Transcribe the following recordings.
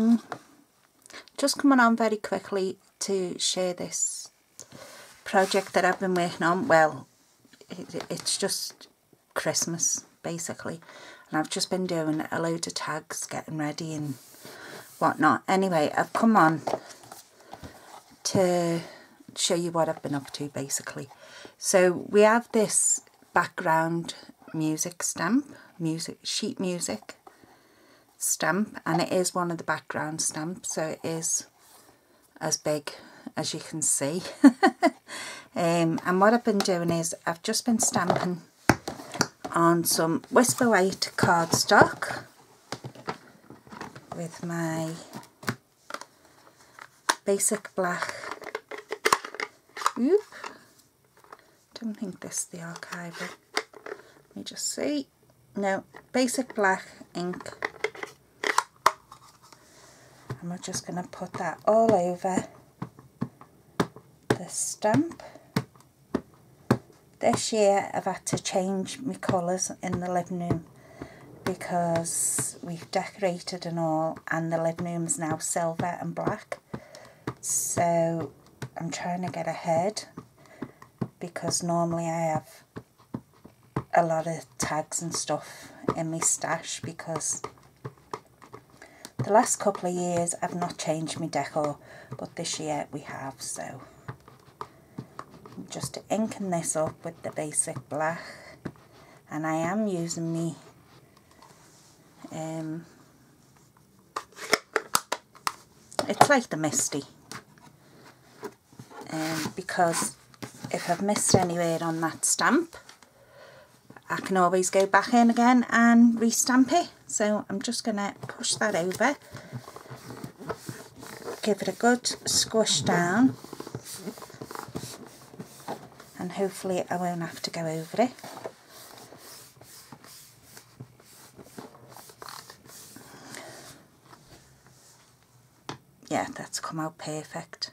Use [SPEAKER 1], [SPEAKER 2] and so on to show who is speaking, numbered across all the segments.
[SPEAKER 1] um, just coming on very quickly to share this project that I've been working on. Well, it, it's just Christmas basically and I've just been doing a load of tags getting ready and whatnot. Anyway, I've come on to show you what I've been up to basically. So we have this background music stamp, music sheet music stamp and it is one of the background stamps so it is as big as you can see. Um, and what I've been doing is I've just been stamping on some Whisper White cardstock with my basic black oop. Don't think this is the archival let me just see. No basic black ink we're just going to put that all over the stamp. This year I've had to change my colours in the living room because we've decorated and all and the living room is now silver and black so I'm trying to get ahead because normally I have a lot of tags and stuff in my stash because the last couple of years I've not changed my decor, but this year we have, so just inking this up with the basic black, and I am using me um, it's like the MISTI, um, because if I've missed anywhere on that stamp, I can always go back in again and restamp it. So I'm just going to push that over, give it a good squish down and hopefully I won't have to go over it. Yeah, that's come out perfect.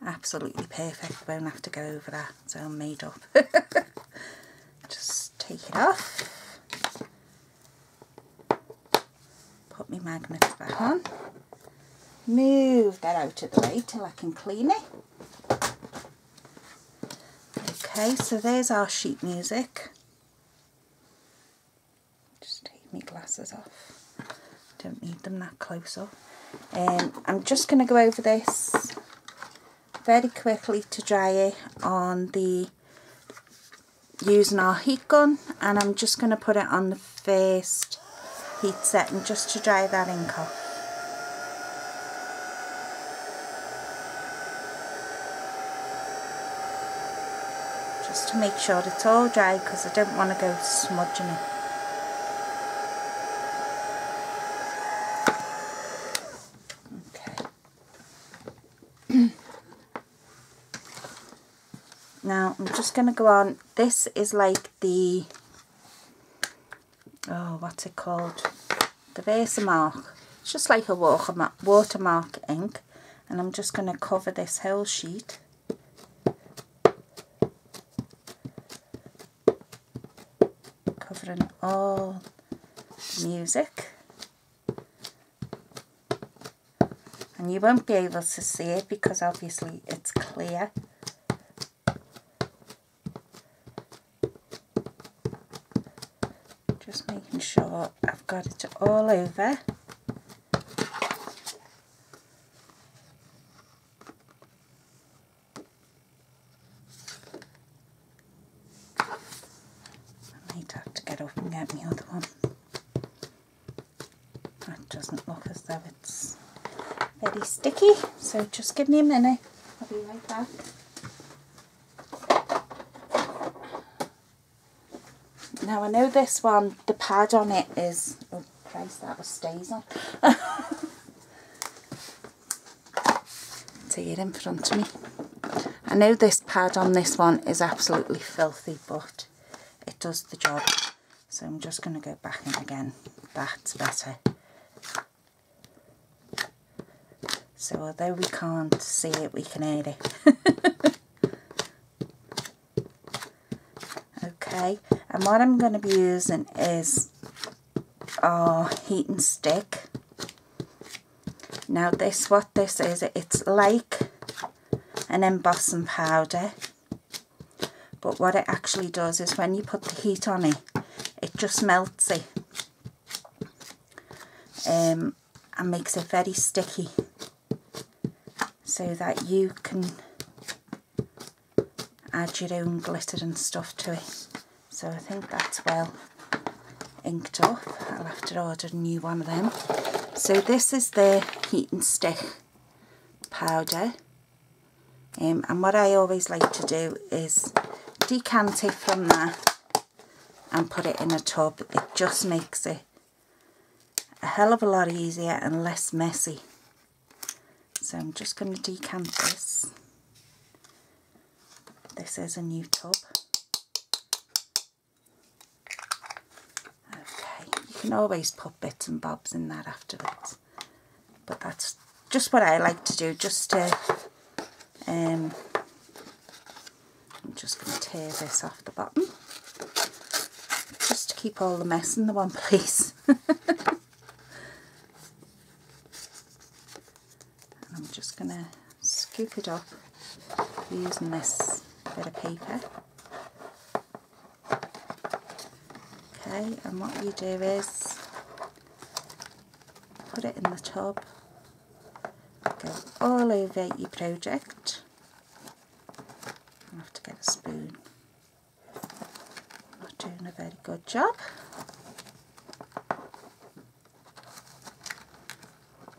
[SPEAKER 1] Absolutely perfect. Won't have to go over that. So I'm made up. Just take it off. Magnets back on. Move that out of the way till I can clean it. Okay, so there's our sheet music. Just take my glasses off. Don't need them that close up. Um, I'm just going to go over this very quickly to dry it on the using our heat gun and I'm just going to put it on the first heat setting just to dry that ink off. Just to make sure it's all dry because I don't want to go smudging it. Now I'm just going to go on, this is like the oh what's it called the Versamark it's just like a watermark ink and I'm just going to cover this whole sheet. Covering all music. And you won't be able to see it because obviously it's clear sure I've got it all over. I might have to get up and get my other one. That doesn't look as though it's very sticky, so just give me a minute. I'll be right back. Now I know this one, the pad on it is, oh that was stays on. See it in front of me. I know this pad on this one is absolutely filthy but it does the job. So I'm just going to go back in again. That's better. So although we can't see it, we can hear it. okay and what I'm going to be using is our heat and stick Now this, what this is, it's like an embossing powder. But what it actually does is when you put the heat on it, it just melts it. Um, and makes it very sticky. So that you can add your own glitter and stuff to it. So I think that's well inked up. I'll have to order a new one of them. So this is the heat and stick powder. Um, and what I always like to do is decant it from that and put it in a tub. It just makes it a hell of a lot easier and less messy. So I'm just going to decant this. This is a new tub. Okay, you can always put bits and bobs in that afterwards. But that's just what I like to do, just to, um, I'm just going to tear this off the bottom. Just to keep all the mess in the one place. I'm just going to scoop it up using this bit of paper. Okay, and what you do is put it in the tub, go all over your project. I have to get a spoon. Not doing a very good job.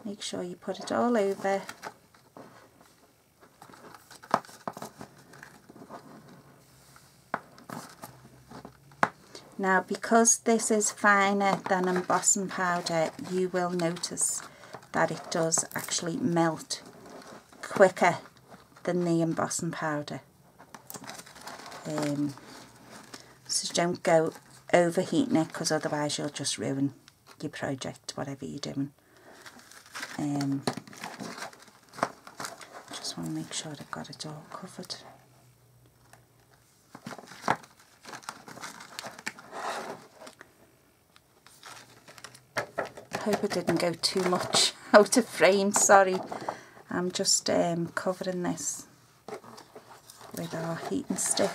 [SPEAKER 1] Make sure you put it all over Now because this is finer than embossing powder you will notice that it does actually melt quicker than the embossing powder. Um, so don't go overheating it because otherwise you'll just ruin your project, whatever you're doing. Um, just want to make sure I've got it all covered. Hope it didn't go too much out of frame, sorry. I'm just um, covering this with our heat and stick.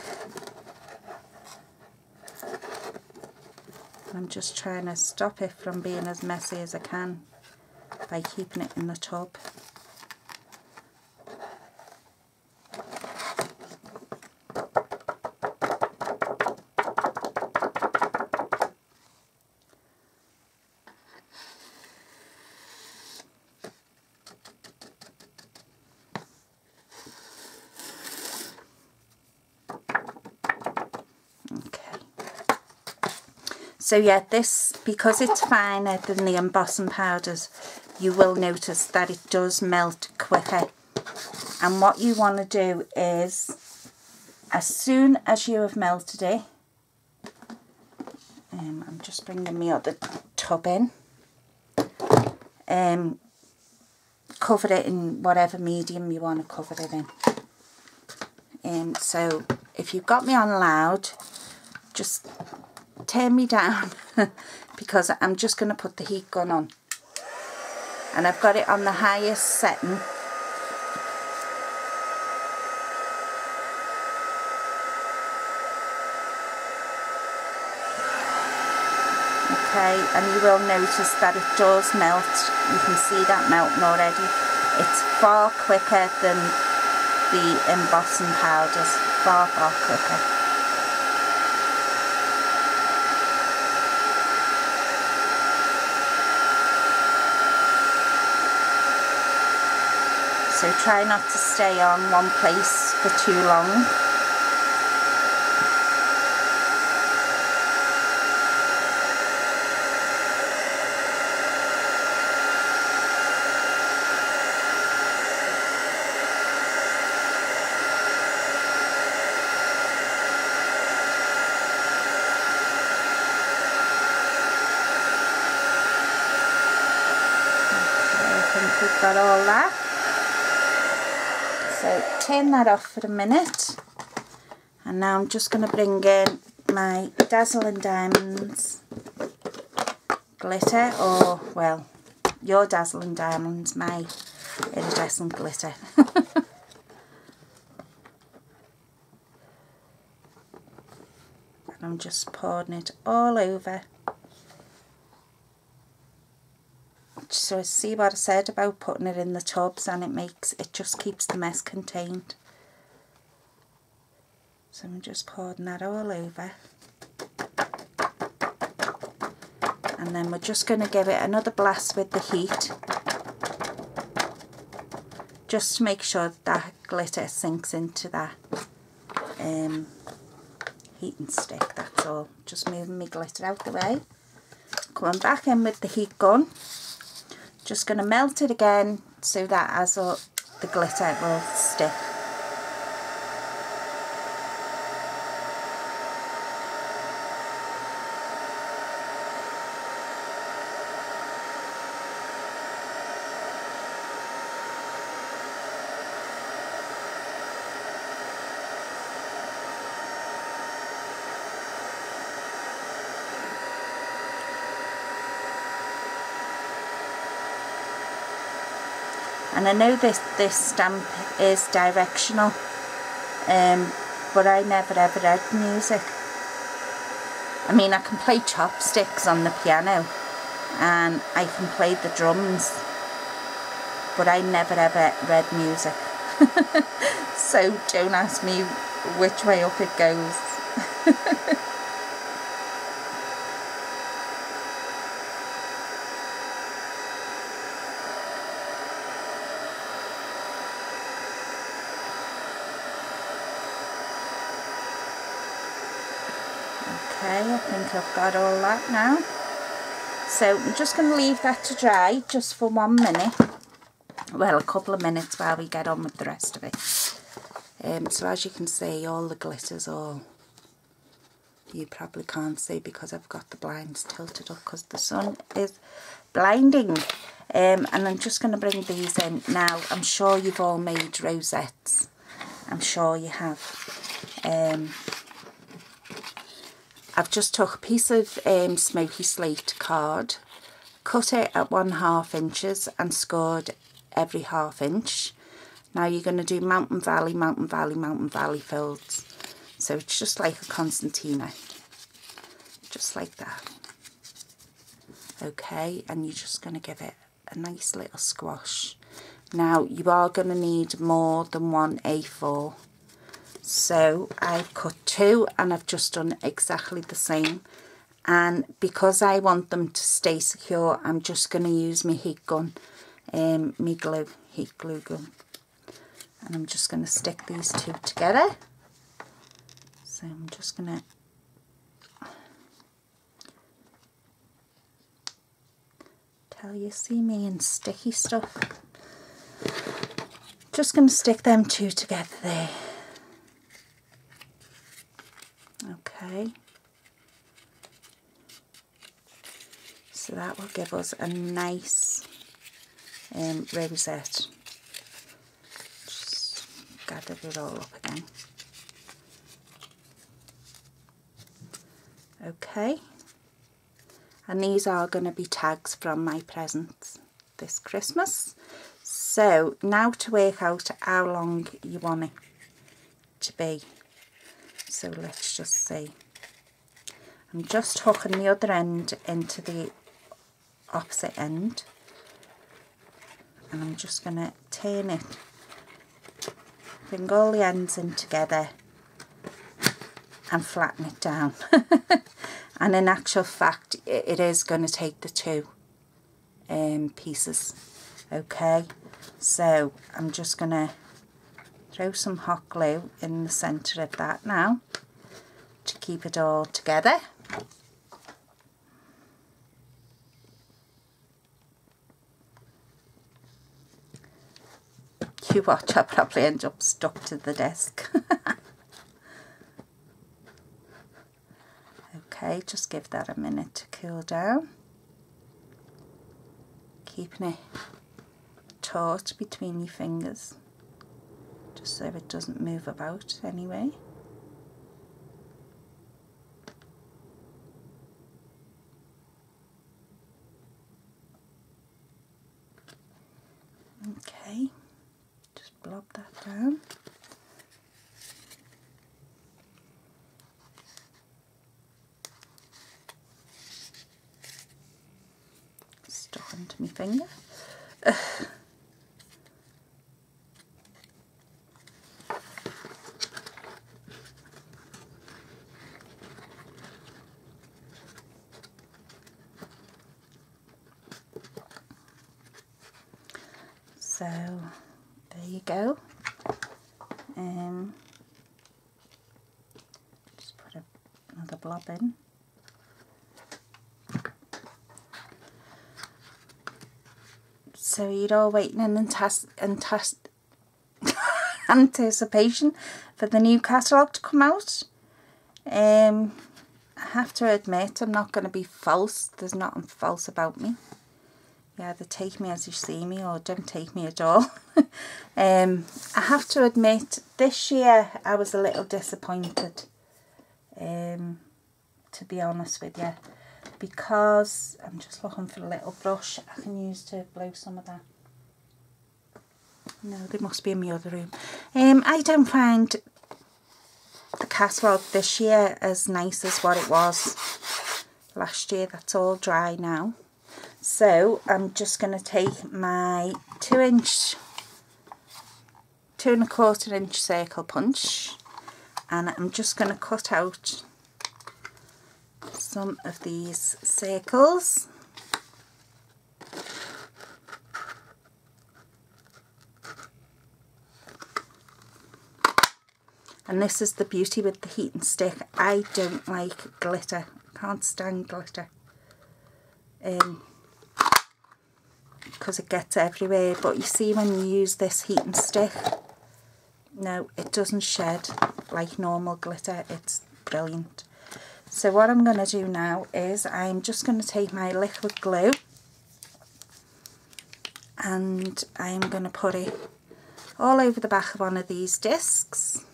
[SPEAKER 1] I'm just trying to stop it from being as messy as I can by keeping it in the tub. So yeah, this, because it's finer than the embossing powders, you will notice that it does melt quicker. And what you want to do is, as soon as you have melted it, um, I'm just bringing my other tub in, um, cover it in whatever medium you want to cover it in. Um, so if you've got me on loud, just turn me down because I'm just going to put the heat gun on. And I've got it on the highest setting. Okay, and you will notice that it does melt. You can see that melting already. It's far quicker than the embossing powders. Far, far quicker. So try not to stay on one place for too long. got all that. So turn that off for a minute. And now I'm just going to bring in my Dazzling Diamonds glitter or, well, your Dazzling Diamonds, my iridescent glitter. and I'm just pouring it all over. So see what I said about putting it in the tubs and it makes, it just keeps the mess contained. So I'm just pouring that all over. And then we're just going to give it another blast with the heat. Just to make sure that, that glitter sinks into that um, heat and stick, that's all. Just moving my glitter out the way. Coming back in with the heat gun. Just going to melt it again so that as the glitter will stick. I know this this stamp is directional um, but I never ever read music. I mean I can play chopsticks on the piano and I can play the drums but I never ever read music. So don't ask me which way up it goes Okay, I think I've got all that now. So I'm just going to leave that to dry just for one minute. Well, a couple of minutes while we get on with the rest of it. Um, so as you can see, all the glitters all... You probably can't see because I've got the blinds tilted up because the sun is blinding. Um, and I'm just going to bring these in now. I'm sure you've all made rosettes. I'm sure you have. Um, I've just took a piece of um, smoky slate card, cut it at one half inches and scored every half inch. Now you're going to do mountain valley, mountain valley, mountain valley folds. So it's just like a concertina, just like that. Okay, and you're just going to give it a nice little squash. Now you are going to need more than one A4 so I've cut two and I've just done exactly the same. And because I want them to stay secure I'm just going to use my heat gun um, my glue heat glue gun. And I'm just going to stick these two together. So I'm just going to tell you see me in sticky stuff? Just going to stick them two together there okay. So that will give us a nice um, rosette just gather it all up again. Okay. And these are going to be tags from my presents this Christmas. So now to work out how long you want it to be so let's just see. I'm just hooking the other end into the opposite end. And I'm just going to turn it bring all the ends in together and flatten it down. And in actual fact it is going to take the two um, pieces okay? So I'm just going to throw some hot glue in the centre of that now to keep it all together. You watch, I'll probably end up stuck to the desk. okay, just give that a minute to cool down. Keeping it taut between your fingers just so it doesn't move about anyway. Okay, just blob that down. Stuck into my finger. So there you go. Um, just put a, in. So you're all waiting in anticipation for the new catalogue to come out. Um, I have to admit I'm not going to be false. There's nothing false about me you either take me as you see me or don't take me at all. um, I have to admit, this year I was a little disappointed, um, to be honest with you, because I'm just looking for a little brush I can use to blow some of that. No, they must be in my other room. Um, I don't find the catalogue this year as nice as what it was last year. That's all dry now. So I'm just going to take my two inch, two and a quarter inch circle punch and I'm just going to cut out some of these circles. And this is the beauty with the heat and stick. I don't like glitter. Can't stand glitter. Um, because it gets everywhere but you see when you use this heat and stick no it doesn't shed like normal glitter it's brilliant so what I'm going to do now is I'm just going to take my liquid glue and I'm going to put it all over the back of one of these discs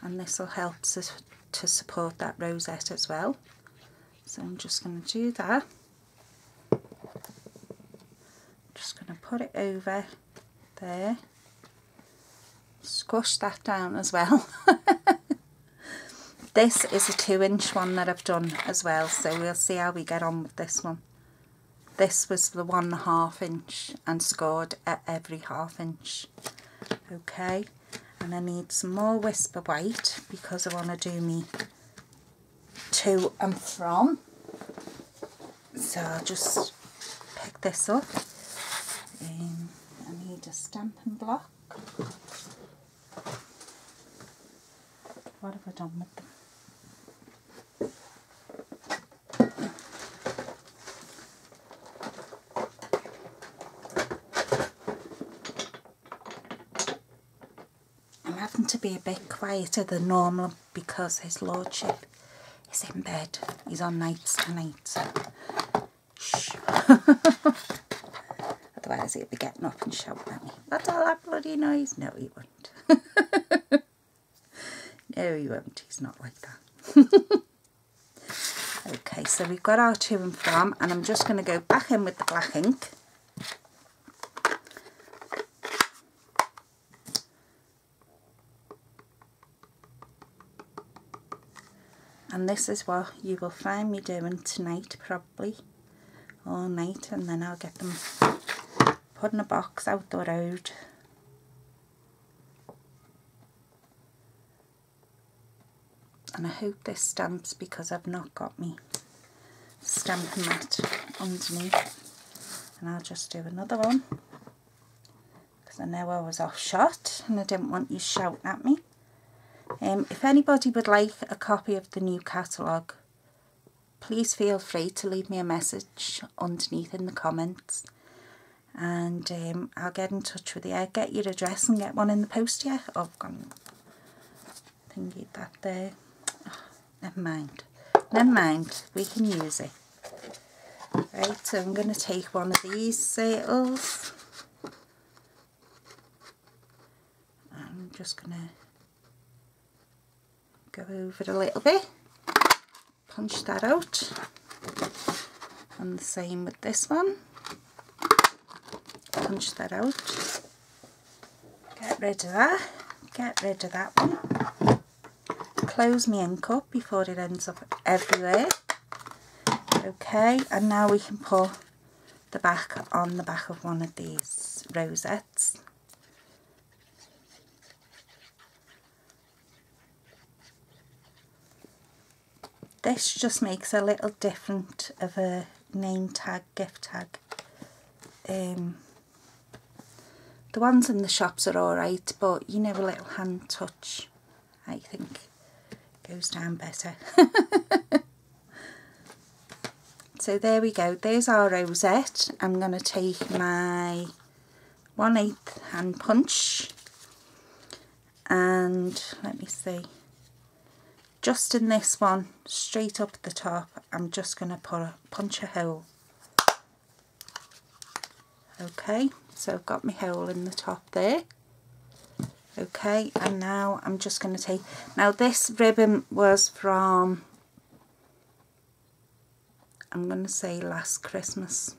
[SPEAKER 1] and this will help to, to support that rosette as well so I'm just going to do that. Just going to put it over there. Squash that down as well. this is a two inch one that I've done as well, so we'll see how we get on with this one. This was the one half inch and scored at every half inch. Okay, and I need some more whisper white because I want to do me to and from. So I'll just pick this up. Um, I need a stamping block. What have I done with them? I'm having to be a bit quieter than normal because his lordship is in bed. He's on nights tonight, shh. Otherwise he'd be getting up and shouting at me. That's all that bloody noise? No, he won't. He won't. He's not like that. okay, so we've got our to and from, and I'm just going to go back in with the black ink. and this is what you will find me doing tonight probably all night and then I'll get them put in a box out the road and I hope this stamps because I've not got me stamping mat underneath and I'll just do another one because I know I was off shot and I didn't want you shouting at me um, if anybody would like a copy of the new catalogue, please feel free to leave me a message underneath in the comments and um, I'll get in touch with you. I'll get your address and get one in the post, yeah? Oh, I've gone thingy that there. Never mind. Never mind, we can use it. Right, so I'm going to take one of these sails. I'm just going to go over it a little bit, punch that out. And the same with this one. Punch that out. Get rid of that. Get rid of that one close my ink up before it ends up everywhere. Okay and now we can put the back on the back of one of these rosettes. This just makes a little different of a name tag gift tag. Um, the ones in the shops are alright but you know a little hand touch I think goes down better. So there we go. There's our rosette. I'm going to take my 1 8 hand punch. And let me see. Just in this one straight up the top I'm just going to put a punch a hole. Okay so I've got my hole in the top there okay and now I'm just going to take now this ribbon was from I'm going to say last Christmas.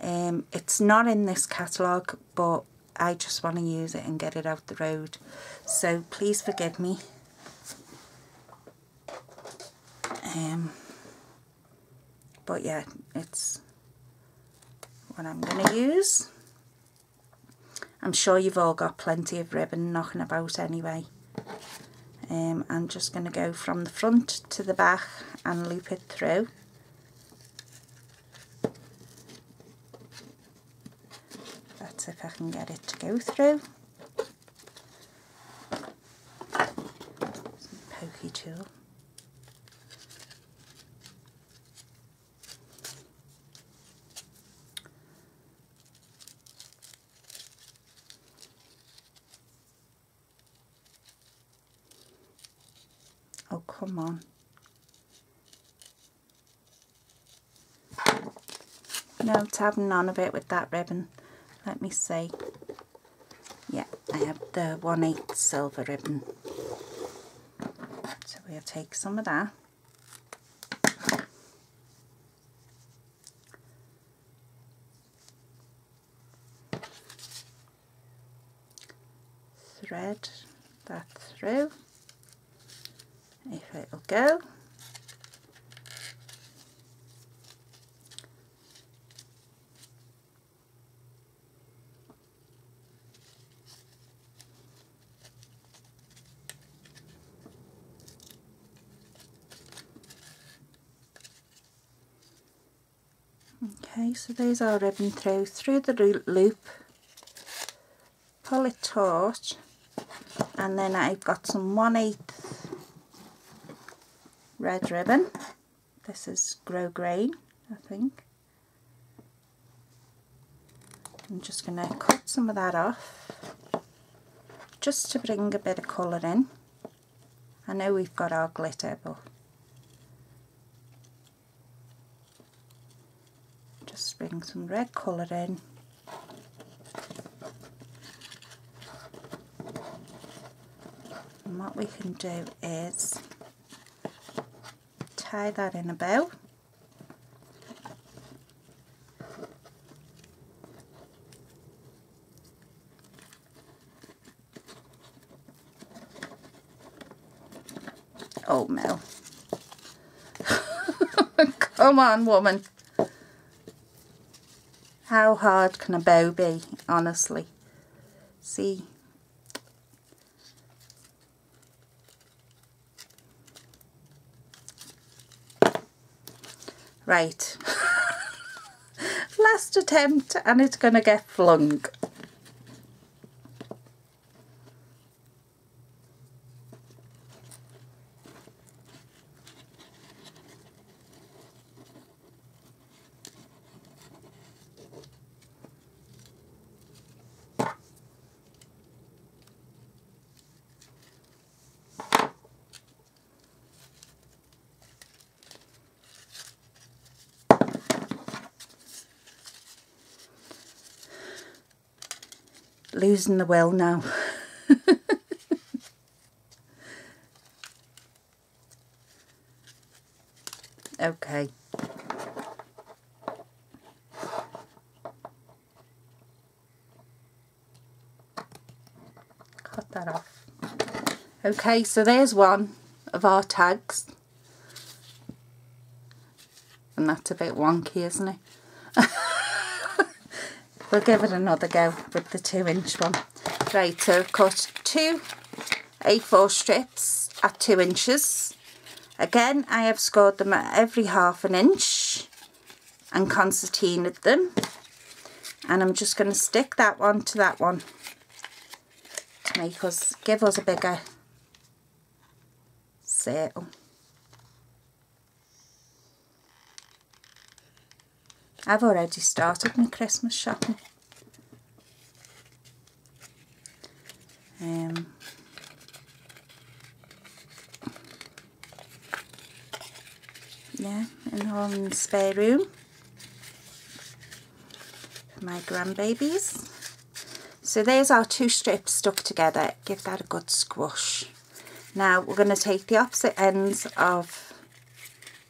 [SPEAKER 1] Um, it's not in this catalogue, but I just want to use it and get it out the road. So please forgive me. Um, but yeah, it's what I'm going to use. I'm sure you've all got plenty of ribbon knocking about anyway. Um, I'm just going to go from the front to the back and loop it through. That's if I can get it to go through. Pokey tool. Oh, come on. No, having none of it with that ribbon. Let me see. Yeah I have the 1 8 silver ribbon. So we'll take some of that. Thread that through go. Okay, so there's our ribbon through, through the loop, pull it taut, and then I've got some 1 8 red ribbon. This is grosgrain, I think. I'm just going to cut some of that off, just to bring a bit of colour in. I know we've got our glitter, but just bring some red colour in and what we can do is tie that in a bow Oh Mel. Come on woman. How hard can a bow be, honestly? See? Right. Last attempt and it's going to get flung. losing the will now. okay. Cut that off. Okay, so there's one of our tags. And that's a bit wonky, isn't it? We'll give it another go with the two inch one. Right, so I've cut two A4 strips at two inches. Again, I have scored them at every half an inch and concertinaed them. And I'm just going to stick that one to that one to make us, give us a bigger circle. I've already started my Christmas shopping. Um, yeah, in the spare room for my grandbabies. So there's our two strips stuck together. Give that a good squash. Now we're going to take the opposite ends of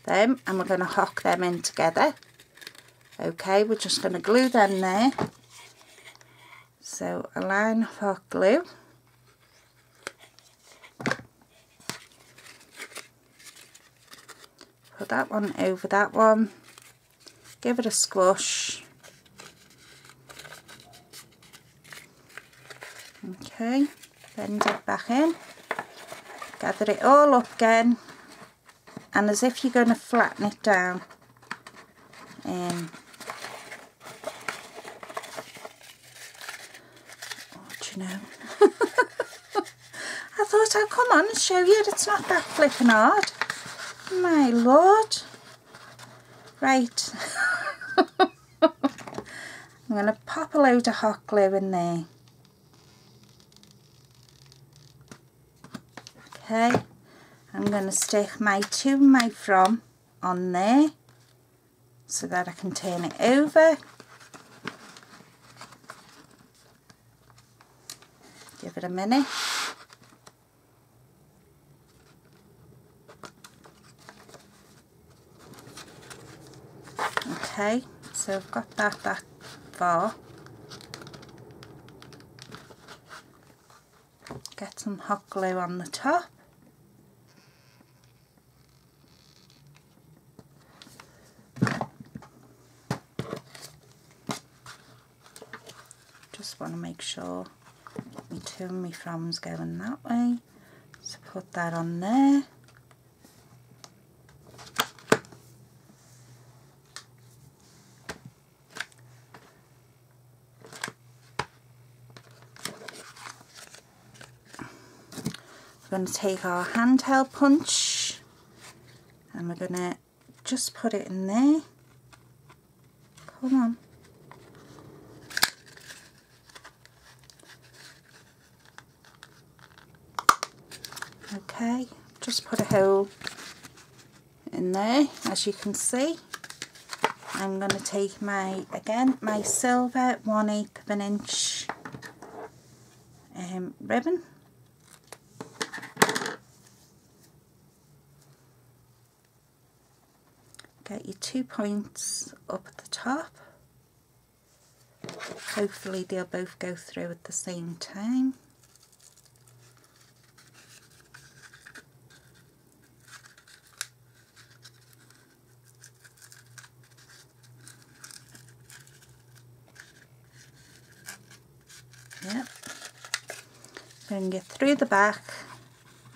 [SPEAKER 1] them and we're going to hock them in together. Okay, we're just going to glue them there. So a line of hot glue. Put that one over that one. Give it a squash. Okay, bend it back in. Gather it all up again. And as if you're going to flatten it down. Um, you know? I thought I'd come on and show you it's not that flipping hard. My lord. Right. I'm going to pop a load of hot glue in there. Okay. I'm going to stick my to my from on there so that I can turn it over. It a minute. Okay, so I've got that that far. Get some hot glue on the top. Just want to make sure two and my from's going that way. So put that on there. We're going to take our handheld punch and we're going to just put it in there. Come on. Okay, just put a hole in there as you can see. I'm going to take my, again, my silver 1 8 of an inch um, ribbon. Get your two points up at the top. Hopefully they'll both go through at the same time Bring it through the back,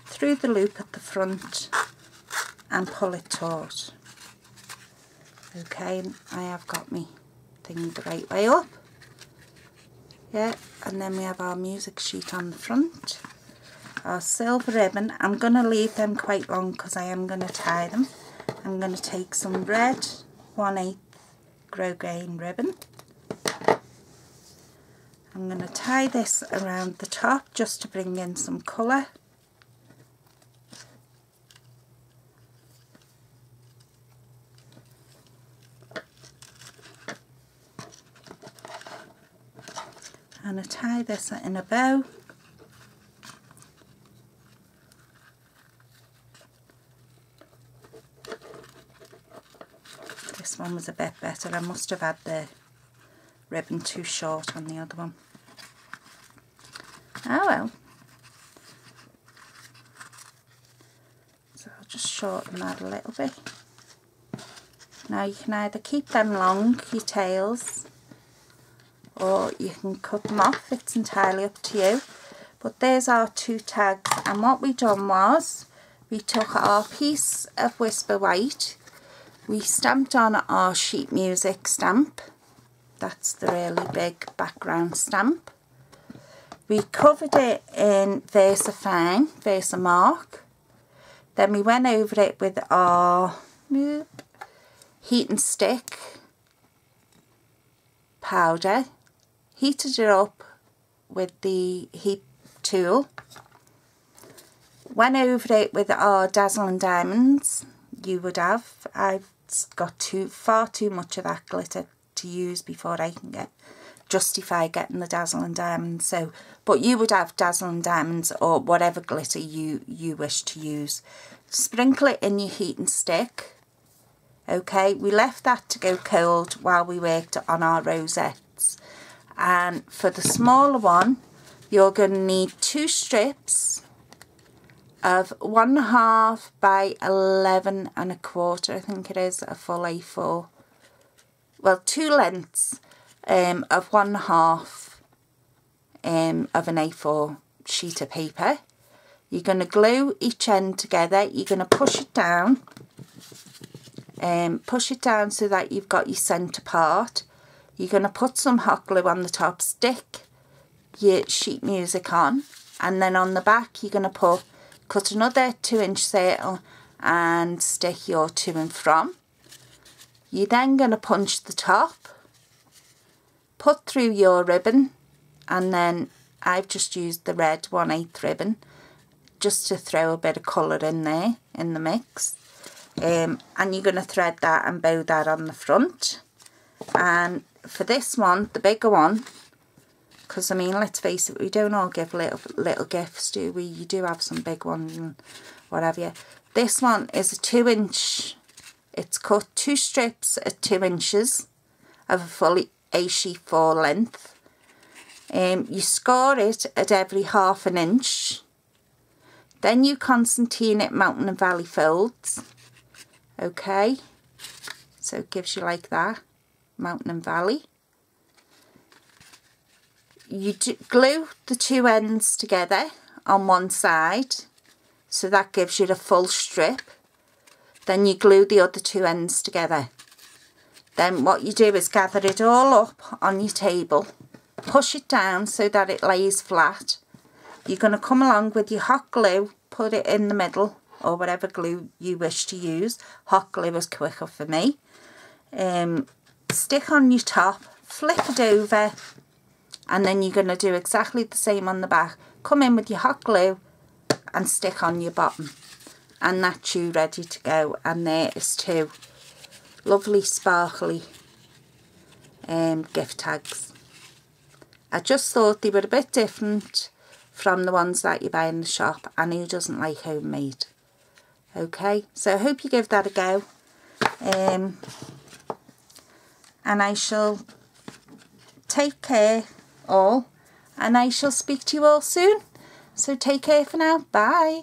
[SPEAKER 1] through the loop at the front and pull it taut. Okay, I have got me thing the right way up. Yeah, and then we have our music sheet on the front. Our silver ribbon, I'm going to leave them quite long because I am going to tie them. I'm going to take some red 1 8 grosgrain ribbon. I'm going to tie this around the top just to bring in some colour. and I tie this in a bow. This one was a bit better. I must have had the ribbon too short on the other one Oh well. So I'll just shorten that a little bit. Now you can either keep them long, your tails, or you can cut them off. It's entirely up to you. But there's our two tags. And what we done was, we took our piece of Whisper White, we stamped on our sheet music stamp. That's the really big background stamp. We covered it in VersaFine, Versamark, then we went over it with our heat and stick powder, heated it up with the heat tool, went over it with our dazzling diamonds. You would have. I've got too far too much of that glitter to use before I can get justify getting the Dazzling Diamonds so but you would have Dazzling Diamonds or whatever glitter you you wish to use sprinkle it in your heat and stick Okay, we left that to go cold while we worked on our rosettes. And for the smaller one, you're going to need two strips of one half by 11 and a quarter, I think it is, a full A4. Well, two lengths um, of one half um, of an A4 sheet of paper. You're going to glue each end together. You're going to push it down um, push it down so that you've got your centre part. You're going to put some hot glue on the top, stick your sheet music on and then on the back you're going to put cut another 2 inch circle and stick your to and from. You're then going to punch the top, put through your ribbon and then I've just used the red 1 8 ribbon just to throw a bit of colour in there in the mix. Um, and you're going to thread that and bow that on the front. And for this one the bigger one because I mean let's face it we don't all give little little gifts do we? You do have some big ones and whatever this one is a two inch it's cut two strips at two inches of a fully A sheet 4 length. Um, you score it at every half an inch. Then you concertina it mountain and valley folds. Okay? So it gives you like that mountain and valley. You glue the two ends together on one side. So that gives you the full strip. Then you glue the other two ends together then what you do is gather it all up on your table push it down so that it lays flat you're going to come along with your hot glue put it in the middle or whatever glue you wish to use. Hot glue is quicker for me. Um, stick on your top, flip it over, and then you're going to do exactly the same on the back. Come in with your hot glue and stick on your bottom. And that's you ready to go. And there is two lovely sparkly um, gift tags. I just thought they were a bit different from the ones that you buy in the shop and who doesn't like homemade? Okay so I hope you give that a go. Um, and I shall take care all and I shall speak to you all soon. So take care for now. Bye